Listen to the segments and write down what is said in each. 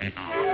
Thank you.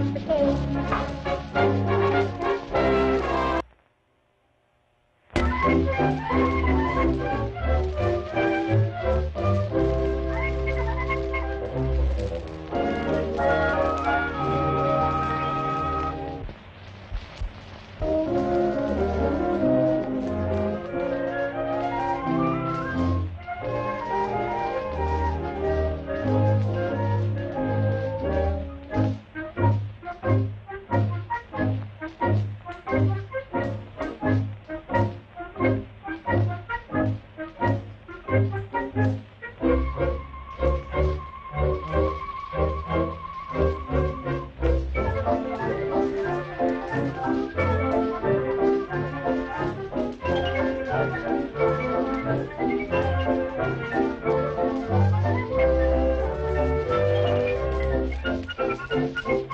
Okay. the.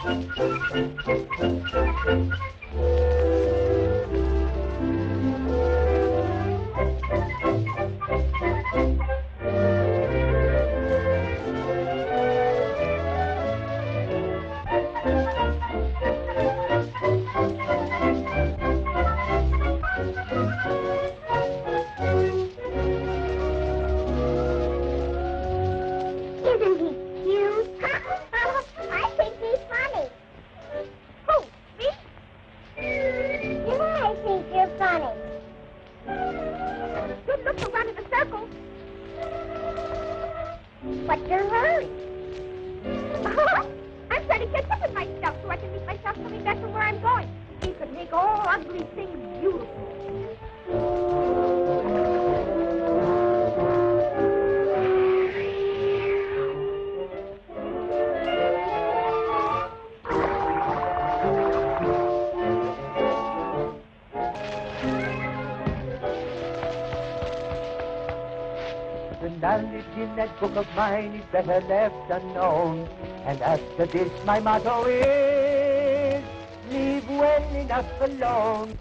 フンフンフンフンフンフンフン。What's your hurry? knowledge in that book of mine is better left unknown. And after this, my motto is, leave well enough alone.